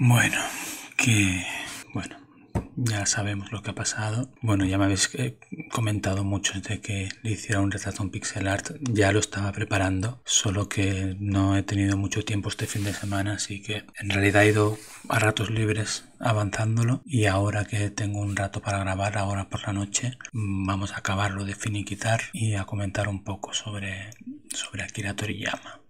Bueno, que... Bueno, ya sabemos lo que ha pasado. Bueno, ya me habéis eh, comentado mucho de que le hiciera un retrato en pixel art. Ya lo estaba preparando, solo que no he tenido mucho tiempo este fin de semana, así que en realidad he ido a ratos libres avanzándolo y ahora que tengo un rato para grabar, ahora por la noche, vamos a acabarlo de finiquitar y a comentar un poco sobre, sobre Akira Toriyama.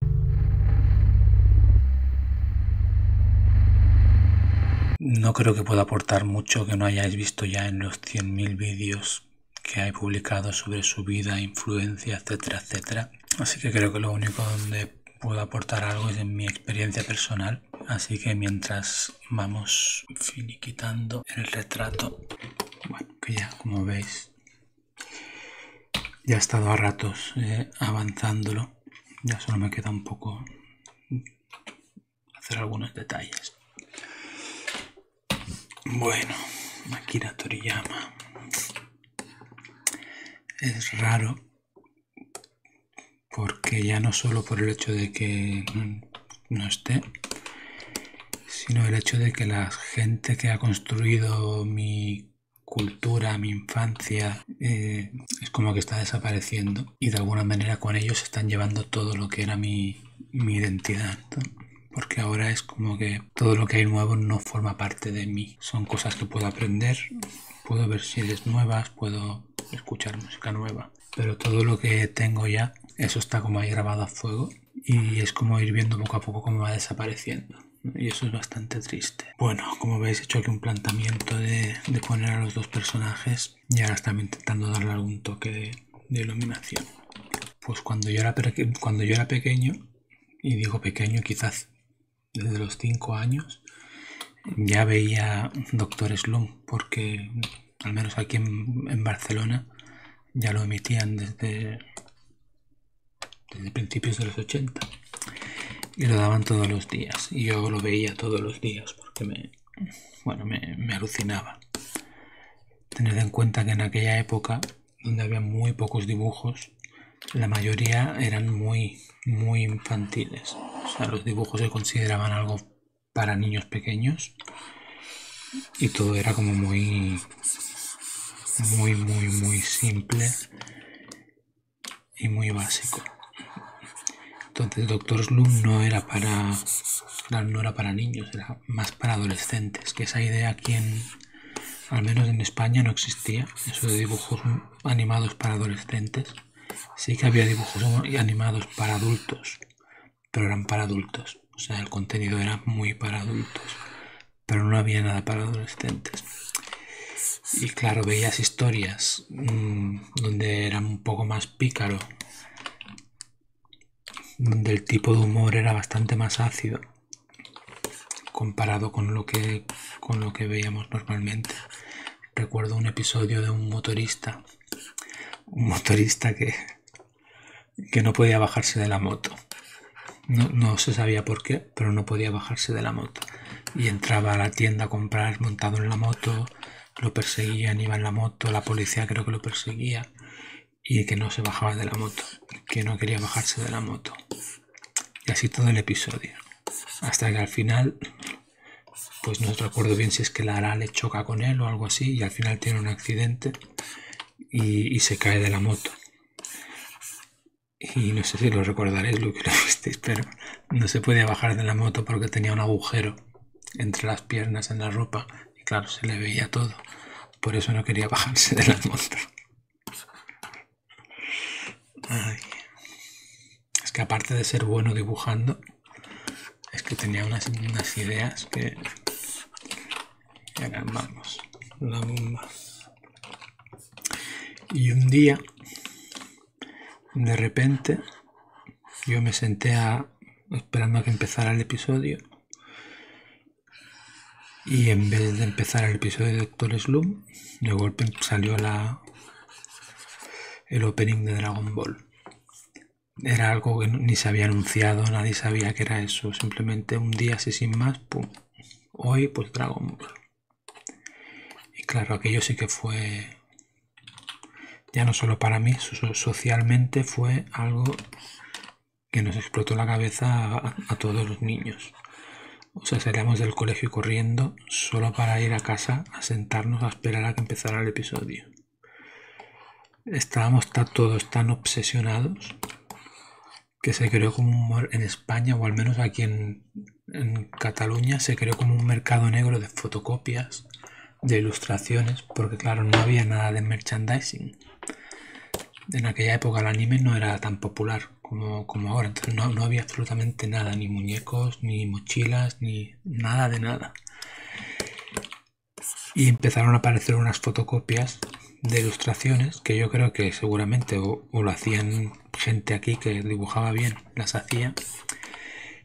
No creo que pueda aportar mucho que no hayáis visto ya en los 100.000 vídeos que hay publicados sobre su vida, influencia, etcétera, etcétera. Así que creo que lo único donde puedo aportar algo es en mi experiencia personal. Así que mientras vamos finiquitando el retrato, bueno, que ya como veis, ya he estado a ratos eh, avanzándolo. Ya solo me queda un poco hacer algunos detalles. Bueno, Akira Toriyama. Es raro porque ya no solo por el hecho de que no esté, sino el hecho de que la gente que ha construido mi cultura, mi infancia, eh, es como que está desapareciendo y de alguna manera con ellos están llevando todo lo que era mi, mi identidad porque ahora es como que todo lo que hay nuevo no forma parte de mí. Son cosas que puedo aprender, puedo ver series nuevas, puedo escuchar música nueva, pero todo lo que tengo ya, eso está como ahí grabado a fuego y es como ir viendo poco a poco cómo va desapareciendo. Y eso es bastante triste. Bueno, como veis he hecho aquí un planteamiento de, poner a los dos personajes y ahora están intentando darle algún toque de, de iluminación. Pues cuando yo, era cuando yo era pequeño, y digo pequeño quizás desde los 5 años ya veía Doctor Slum porque al menos aquí en, Barcelona ya lo emitían desde, desde principios de los 80 y lo daban todos los días y yo lo veía todos los días porque me, bueno, me, me alucinaba. Tened en cuenta que en aquella época donde había muy pocos dibujos la mayoría eran muy, muy infantiles. O sea, los dibujos se consideraban algo para niños pequeños y todo era como muy, muy, muy, muy simple y muy básico. Entonces, Doctor Slum no era para, no era para niños, era más para adolescentes. Que esa idea aquí en, al menos en España, no existía. Eso de dibujos animados para adolescentes. Sí que había dibujos animados para adultos, pero eran para adultos. O sea, el contenido era muy para adultos, pero no había nada para adolescentes. Y claro, veías historias mm, donde era un poco más pícaro, donde el tipo de humor era bastante más ácido comparado con lo que, con lo que veíamos normalmente. Recuerdo un episodio de un motorista un motorista que, que no podía bajarse de la moto. No, no, se sabía por qué, pero no podía bajarse de la moto. Y entraba a la tienda a comprar montado en la moto, lo perseguían, iba en la moto, la policía creo que lo perseguía y que no se bajaba de la moto, que no quería bajarse de la moto. Y así todo el episodio. Hasta que al final, pues no recuerdo bien si es que la Ara le choca con él o algo así y al final tiene un accidente y, se cae de la moto. Y no sé si lo recordaréis lo que lo visteis, pero no se podía bajar de la moto porque tenía un agujero entre las piernas en la ropa y claro, se le veía todo. Por eso no quería bajarse de la moto. Es que aparte de ser bueno dibujando, es que tenía unas, unas ideas que eran, vamos, la bomba. Y un día, de repente, yo me senté a, esperando a que empezara el episodio. Y en vez de empezar el episodio de Doctor Slum, de golpe salió la, el opening de Dragon Ball. Era algo que ni se había anunciado, nadie sabía que era eso. Simplemente un día así sin más, pum. Hoy pues Dragon Ball. Y claro, aquello sí que fue ya no solo para mí, socialmente fue algo que nos explotó la cabeza a, todos los niños. O sea, salíamos del colegio corriendo solo para ir a casa a sentarnos a esperar a que empezara el episodio. Estábamos todos tan obsesionados que se creó como un en España o al menos aquí en, en Cataluña se creó como un mercado negro de fotocopias, de ilustraciones, porque claro, no había nada de merchandising. En aquella época el anime no era tan popular como, como ahora, entonces no, no había absolutamente nada, ni muñecos, ni mochilas, ni nada de nada. Y empezaron a aparecer unas fotocopias de ilustraciones que yo creo que seguramente o, lo hacían gente aquí que dibujaba bien, las hacía.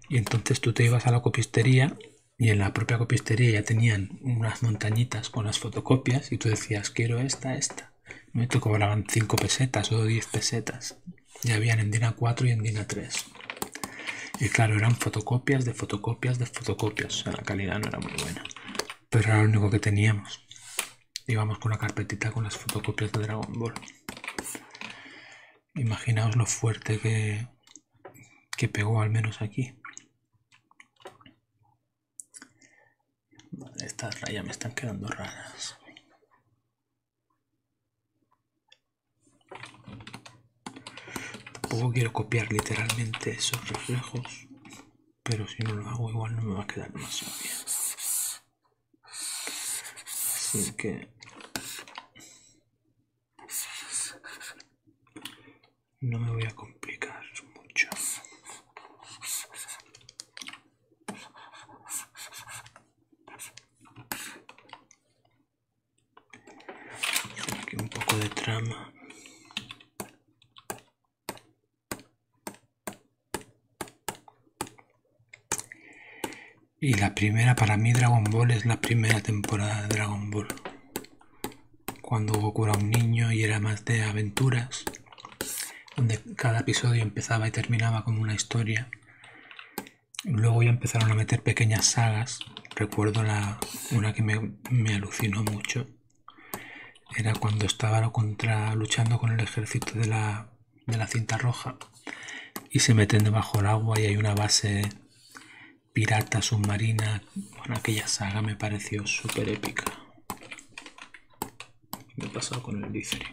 Y entonces tú te ibas a la copistería y en la propia copistería ya tenían unas montañitas con las fotocopias y tú decías quiero esta, esta. Me te cobraban 5 pesetas o 10 pesetas. Ya habían en DINA 4 y en DINA 3. Y claro, eran fotocopias de fotocopias de fotocopias. O sea, la calidad no era muy buena. Pero era lo único que teníamos íbamos con una carpetita con las fotocopias de Dragon Ball. Imaginaos lo fuerte que, que pegó al menos aquí. estas rayas me están quedando raras. Tampoco quiero copiar literalmente esos reflejos, pero si no lo hago igual no me va a quedar demasiado bien. Así que no me voy a complicar mucho. Aquí un poco de trama. Y la primera, para mí Dragon Ball es la primera temporada de Dragon Ball. Cuando Goku era un niño y era más de aventuras, donde cada episodio empezaba y terminaba con una historia. Luego ya empezaron a meter pequeñas sagas. Recuerdo la, una que me, me alucinó mucho. Era cuando estaba contra, luchando con el ejército de la, de la cinta roja y se meten debajo del agua y hay una base pirata submarina. Bueno, aquella saga me pareció súper épica. Me he pasado con el Licery.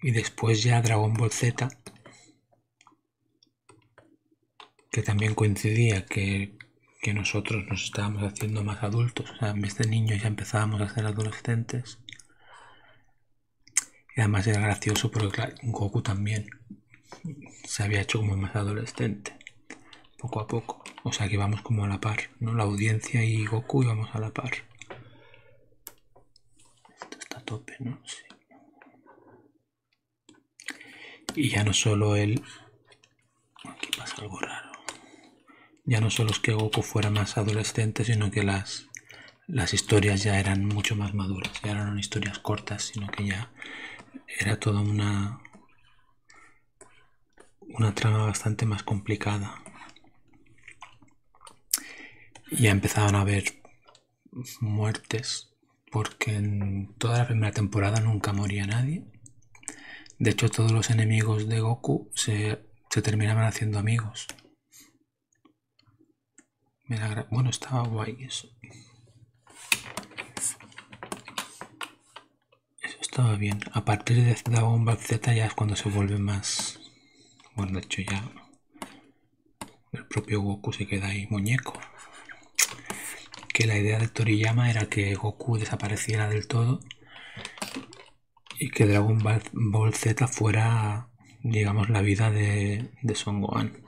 Y después ya Dragon Ball Z, que también coincidía que que nosotros nos estábamos haciendo más adultos, o sea, en vez de niños ya empezábamos a ser adolescentes. Y además era gracioso porque claro, Goku también se había hecho como más adolescente, poco a poco. O sea que íbamos como a la par, ¿no? La audiencia y Goku íbamos a la par. Esto está a tope, ¿no? Sí. Y ya no solo él... Aquí pasa algo raro ya no solo es que Goku fuera más adolescente, sino que las, las historias ya eran mucho más maduras, ya eran historias cortas, sino que ya era toda una, una trama bastante más complicada. Ya empezaban a haber muertes, porque en toda la primera temporada nunca moría nadie. De hecho, todos los enemigos de Goku se, se terminaban haciendo amigos. Bueno, estaba guay eso. Eso estaba bien. A partir de Dragon Ball Z ya es cuando se vuelve más... Bueno, de hecho ya... El propio Goku se queda ahí muñeco. Que la idea de Toriyama era que Goku desapareciera del todo y que Dragon Ball Z fuera, digamos, la vida de, de Son Gohan.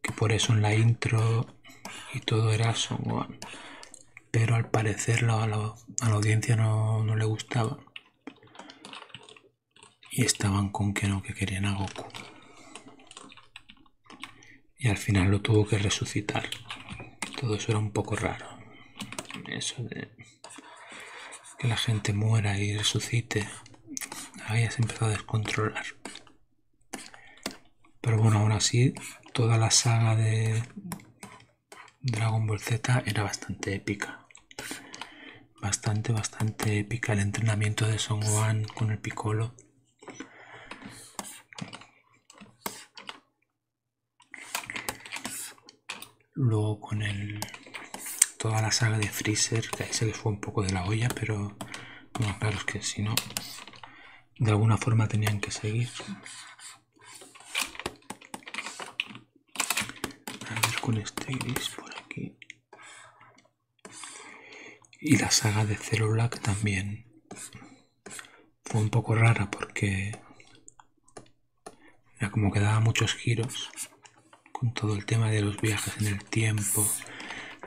Que por eso en la intro y todo era Son Pero al parecer a, la, audiencia no, le gustaba. Y estaban con que no, que querían a Goku. Y al final lo tuvo que resucitar. Todo eso era un poco raro. Eso de que la gente muera y resucite. Ahí se empezó a descontrolar. Pero bueno, aún así, toda la saga de, Dragon Ball Z era bastante épica. bastante, bastante épica el entrenamiento de Son Gohan con el Piccolo. Luego con el toda la saga de Freezer, que ahí se les fue un poco de la olla, pero bueno, claro, es que si no, de alguna forma tenían que seguir. A ver con este aquí. Y la saga de Zero Black también fue un poco rara porque era como que daba muchos giros con todo el tema de los viajes en el tiempo,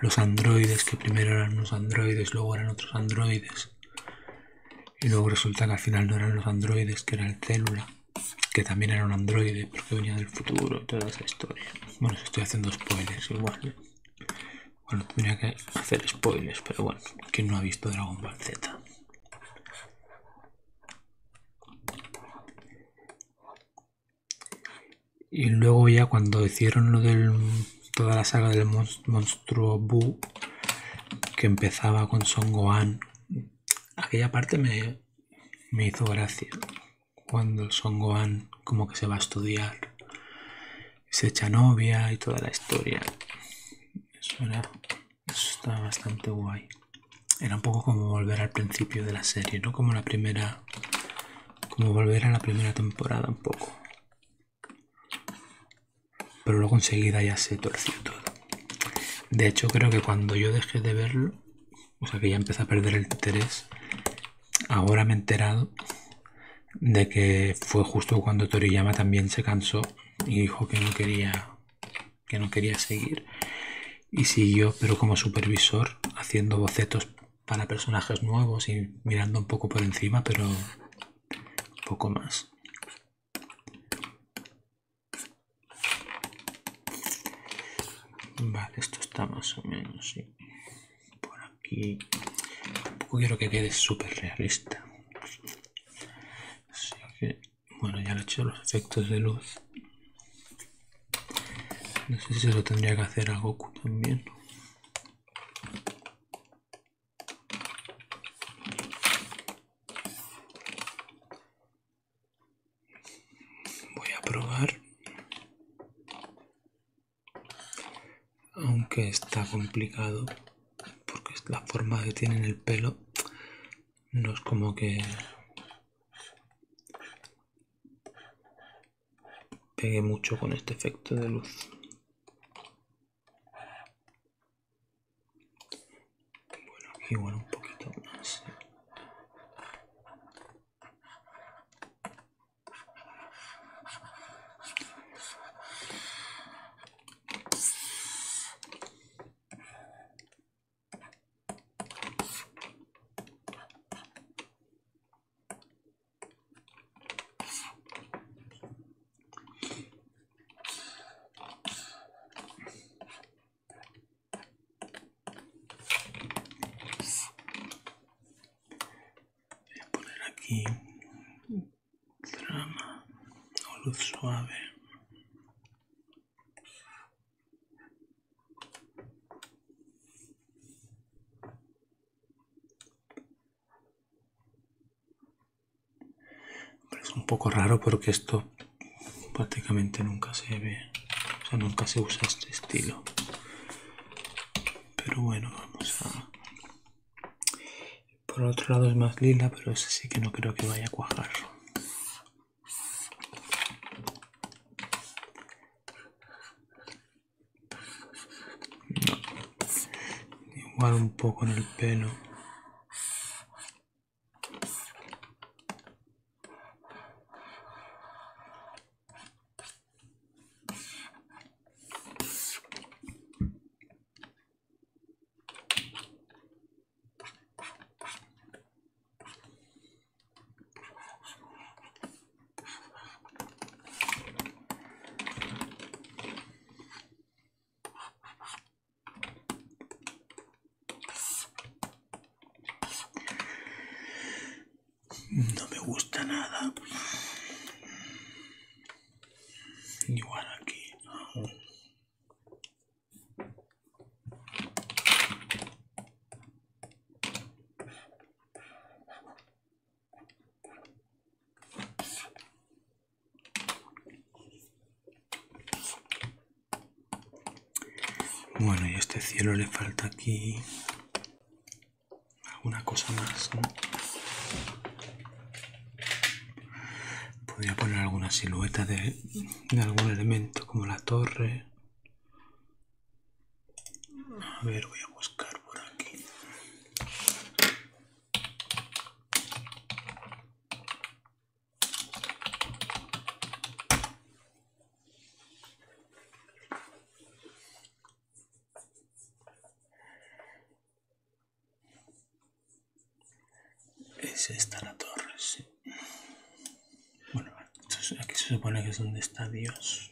los androides que primero eran unos androides, luego eran otros androides. Y luego resulta que al final no eran los androides, que era el célula, que también era un androide porque venía del futuro y toda esa historia. Bueno, estoy haciendo spoilers igual. Bueno, tendría que hacer spoilers, pero bueno, ¿quién no ha visto Dragon Ball Z? Y luego ya cuando hicieron lo del toda la saga del monstruo Bu que empezaba con Son Gohan, aquella parte me, me hizo gracia. Cuando Son Gohan como que se va a estudiar, se echa novia y toda la historia. Eso era, eso estaba bastante guay. Era un poco como volver al principio de la serie, ¿no? Como la primera, como volver a la primera temporada un poco pero luego enseguida ya se torció todo. De hecho, creo que cuando yo dejé de verlo, o sea que ya empecé a perder el interés, ahora me he enterado de que fue justo cuando Toriyama también se cansó y dijo que no quería que no quería seguir y siguió pero como supervisor haciendo bocetos para personajes nuevos y mirando un poco por encima pero poco más Vale, esto está más o menos, sí. Por aquí. Tampoco quiero que quede súper realista. Así que, bueno, ya he hecho los efectos de luz. No sé si se lo tendría que hacer a Goku también. Voy a probar. aunque está complicado porque la forma que tiene el pelo no es como que pegue mucho con este efecto de luz bueno un poquito más Voy a poner aquí trama o luz suave. Pero un poco raro porque esto prácticamente nunca se ve, o sea, nunca se usa este estilo. Pero bueno, vamos a... Por otro lado es más lila, pero ese sí que no creo que vaya a cuajar. Igual un poco en el pelo. nada. Igual aquí. Bueno, y a este cielo le falta aquí alguna cosa más, ¿no? Podría poner alguna silueta de algún elemento como la torre. A ver, voy a buscar por aquí. Es esta la torre, sí. Supone que es donde está Dios.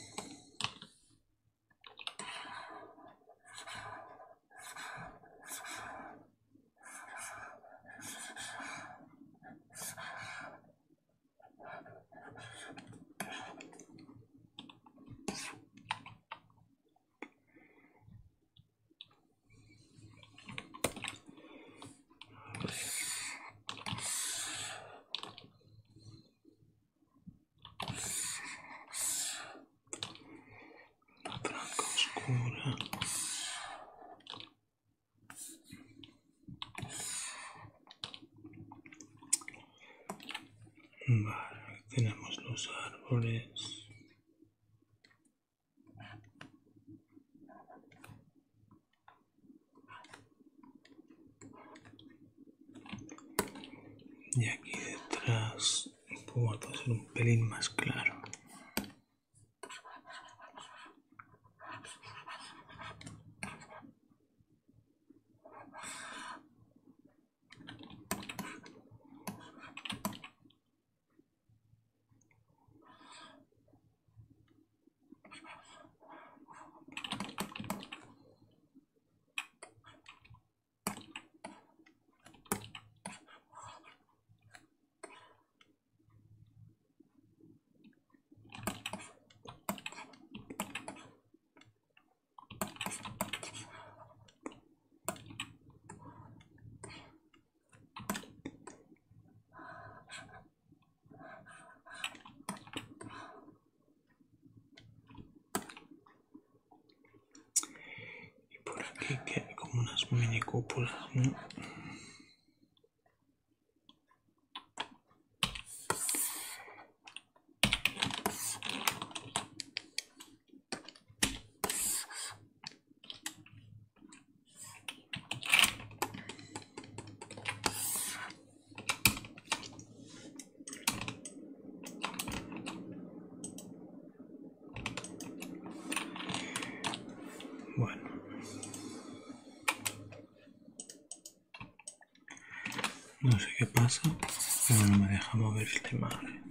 Que hay como unas mini cúpulas, ¿no? No sé qué pasa, pero no me deja mover esta imagen.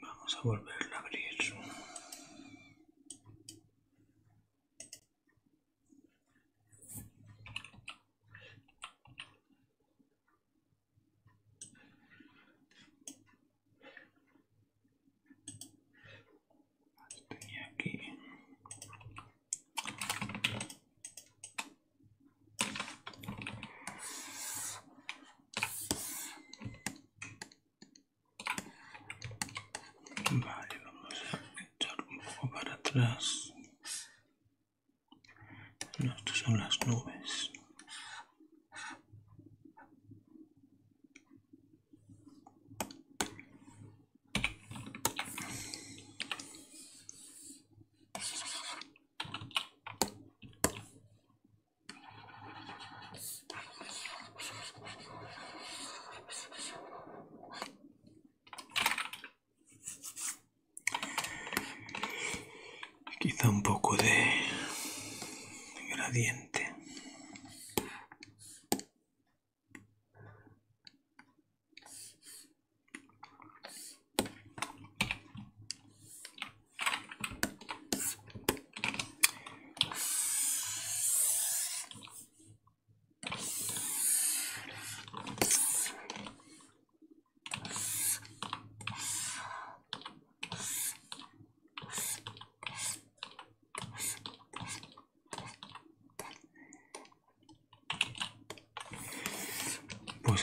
Vamos a volverla a abrir. tenía aquí vale vamos a echar un poco para atrás no, estas son las nubes da un poco de gradiente.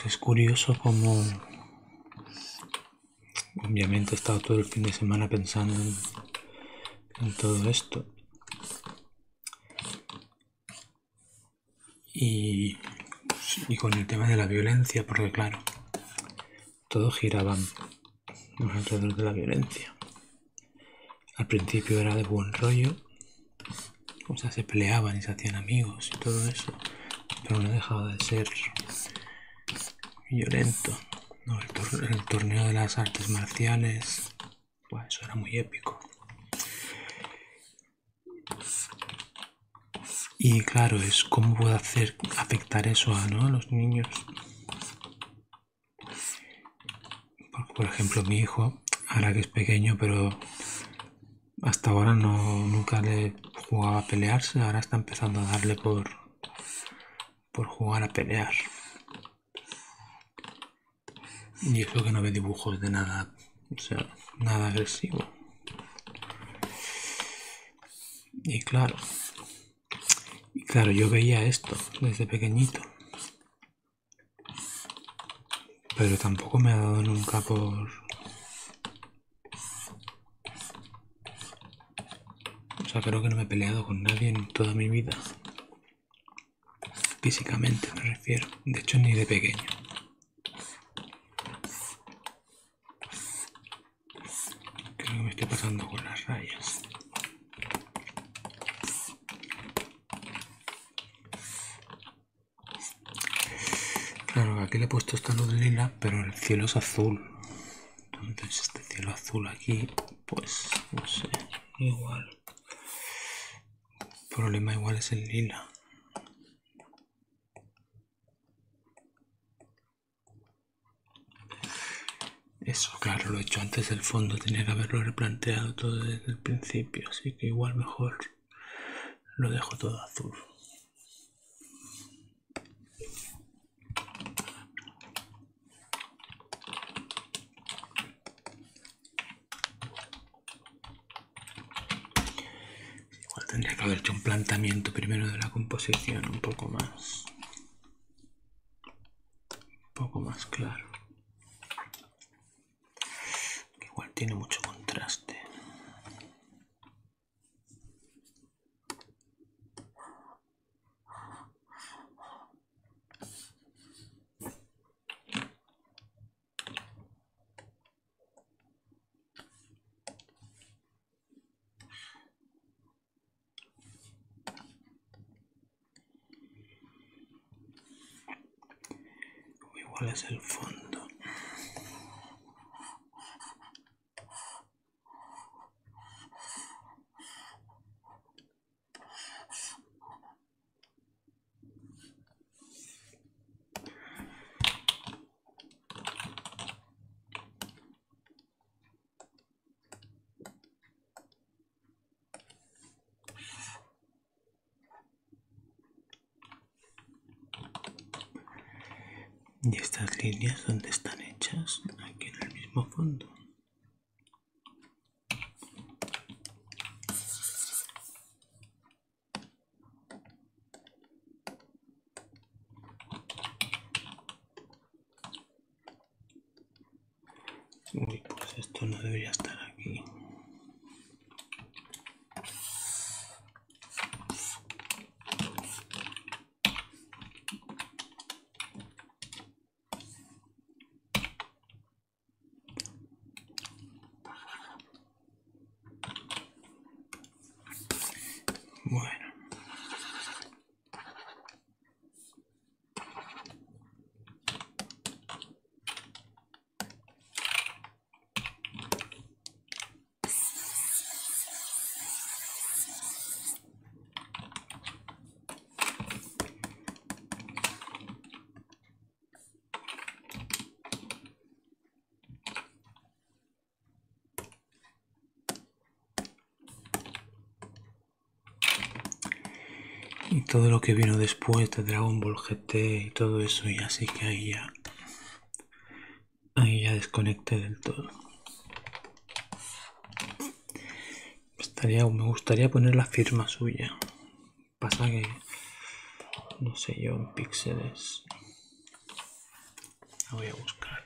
Es curioso como obviamente he estado todo el fin de semana pensando en, todo esto. Y, y con el tema de la violencia, porque claro, todo giraba alrededor de la violencia. Al principio era de buen rollo, o sea, se peleaban y se hacían amigos y todo eso, pero no dejaba de ser violento. el, torneo de las artes marciales, eso era muy épico. Y claro, es cómo puede hacer afectar eso a, ¿no? los niños. por ejemplo, mi hijo, ahora que es pequeño, pero hasta ahora no nunca le jugaba a pelearse, ahora está empezando a darle por por jugar a pelear. Y eso que no ve dibujos de nada, o sea, nada agresivo. Y claro, y claro, yo veía esto desde pequeñito. Pero tampoco me ha dado nunca por... O sea, creo que no me he peleado con nadie en toda mi vida. Físicamente me refiero. De hecho, ni de pequeño. Con las rayas. Claro, aquí le he puesto esta luz lila, pero el cielo es azul. Entonces este cielo azul aquí, pues no sé, igual. El problema igual es el lila. Eso, claro, lo he hecho antes del fondo, tenía que haberlo replanteado todo desde el principio, así que igual mejor lo dejo todo azul. Igual tendría que haber hecho un planteamiento primero de la composición un poco más... un poco más claro tiene mucho contraste. Igual es el fondo. Y estas líneas, ¿dónde están hechas? Aquí en el mismo fondo. Uy, pues esto no debería estar aquí. Bueno. Todo lo que vino después de Dragon Ball GT y todo eso y así que ahí ya ahí ya desconecté del todo. Estaría me gustaría poner la firma suya. Pasa que no sé yo en píxeles voy a buscar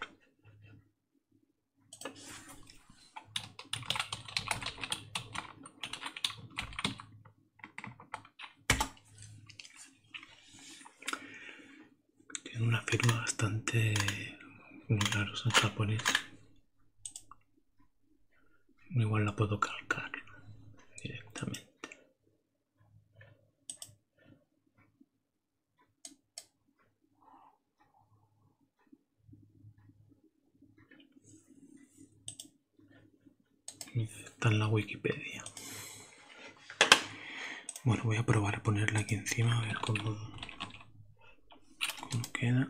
tiene una firma bastante muy raro en japonés igual la puedo calcar directamente Está en la Wikipedia. Bueno, voy a probar ponerla aquí encima a ver cómo, cómo queda.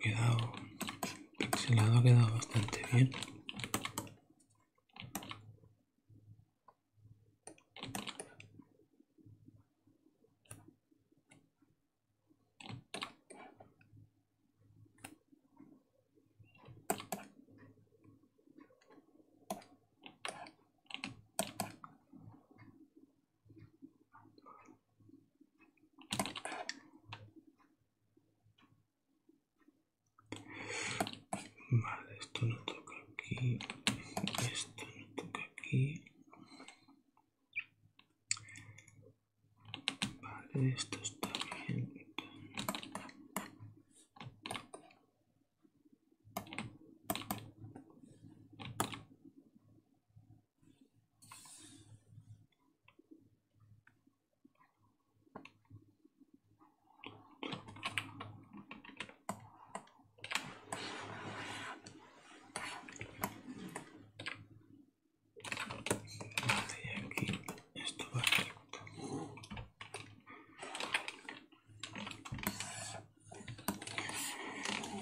Quedado pixelado, ha quedado bastante bien.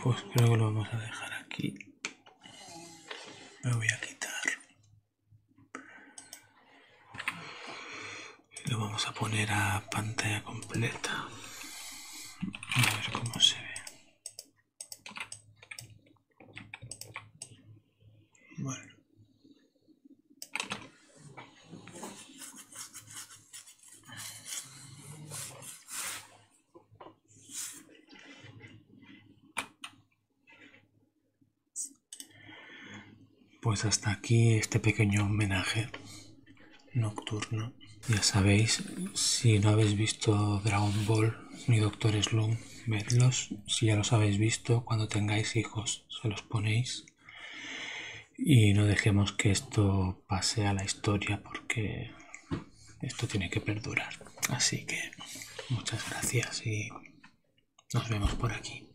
Pues creo que lo vamos a dejar aquí. Me voy a quitar. Lo vamos a poner a pantalla completa. A ver cómo se ve. Pues hasta aquí este pequeño homenaje nocturno. Ya sabéis, si no habéis visto Dragon Ball ni Doctor Slum, vedlos. Si ya los habéis visto, cuando tengáis hijos, se los ponéis. Y no dejemos que esto pase a la historia porque esto tiene que perdurar. Así que muchas gracias y nos vemos por aquí.